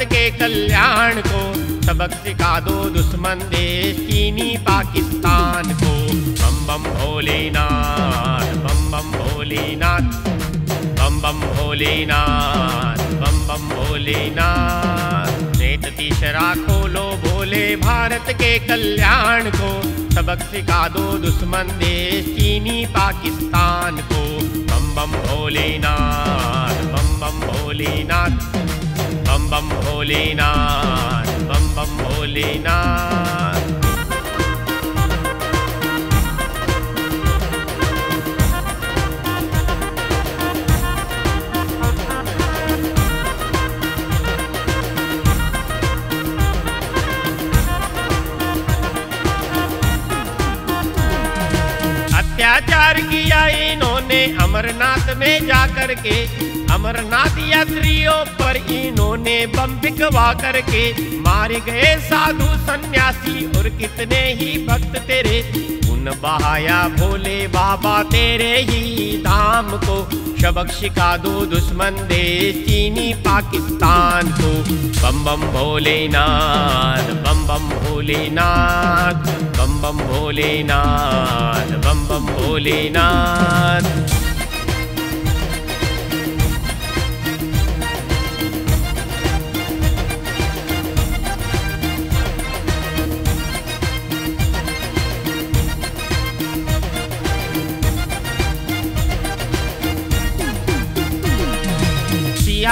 के कल्याण को, सबक सिखा दो दुश्मन देश चीनी पाकिस्तान को। बम बम भोलेनाथ, बम बम भोलेनाथ, बम बम भोलेनाथ, बम बम भोलेनाथ। नेत तीसरा खोलो भोले भारत के कल्याण को, सबक सिखा दो दुश्मन देश चीनी पाकिस्तान को। बम बम भोलेनाथ, बम बम भोलेनाथ, बम बम भोलेनाथ बम बम भोलेनाथ। इन्होंने अमरनाथ में जाकर के अमरनाथ यात्रियों पर इन्होंने बम बिकवा करके मारे गए साधु सन्यासी, और कितने ही भक्त तेरे। उन बहाया भोले बाबा तेरे ही धाम को सबक सिखा दो दुश्मन देश चीनी पाकिस्तान को। बम बम भोलेनाथ बम बम भोलेनाथ बम बम भोलेनाथ बम बम भोलेनाथ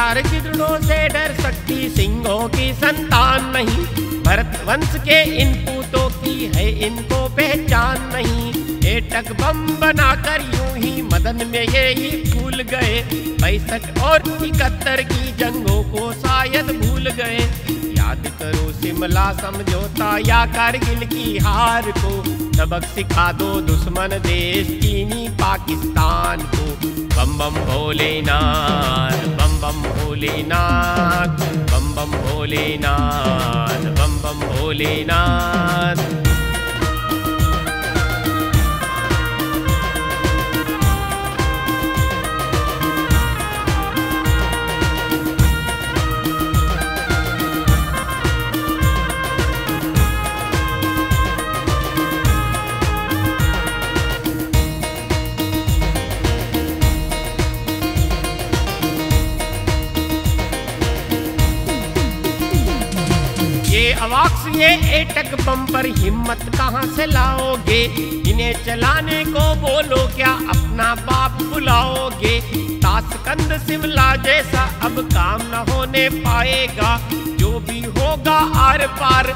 सियार गिदड़ों से डर सकती, सिंहों की संतान नहीं। भरत वंश के इन पूतों की है, इनको पहचान नहीं। एटक बम बनाकर यूँ ही मदन में ये ही भूल गए। पैंसठ और इकहत्तर की जंगों को शायद भूल गए। याद करो, शिमला समझौता या कारगिल की हार को। सबक सिखा दो दुश्मन देश चीनी पाकिस्तान को। बम बम भोलेनाथ बम बम भोलेनाथ बम बम भोलेनाथ बम बम भोलेनाथ अवाक्स ये एटक बम पर हिम्मत कहाँ से लाओगे? इन्हें चलाने को बोलो क्या अपना बाप बुलाओगे? ताशकंद शिमला जैसा अब काम न होने पाएगा। जो भी होगा आर पार,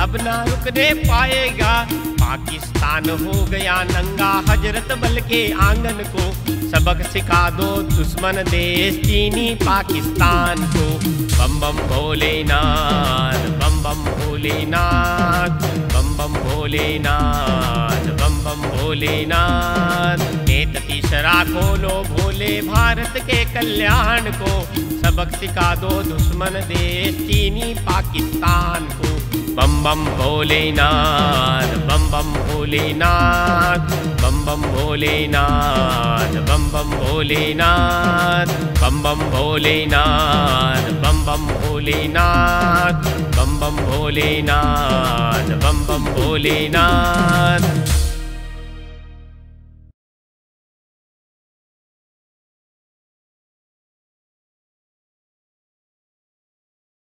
अब ना रुकने पाएगा। पाकिस्तान हो गया नंगा हज़रत बल के आँगन को। सबक सिखा दो दुश्मन देश चीनी पाकिस्तान को। बम बम भोलेनाथ भोलेनाथ, बम बम भोलेनाथ। नेत तीसरा खोलो भोले भारत के कल्याण को सबक सिखा दो दुश्मन देश चीनी पाकिस्तान को। बम बम भोलेनाथ बम भोलेनाथ बम बम भोलेनाथ बम बम भोलेनाथ बम बम भोलेनाथ बम बम भोलेनाथ बम बम भोलेनाथ बम बम भोलेनाथ।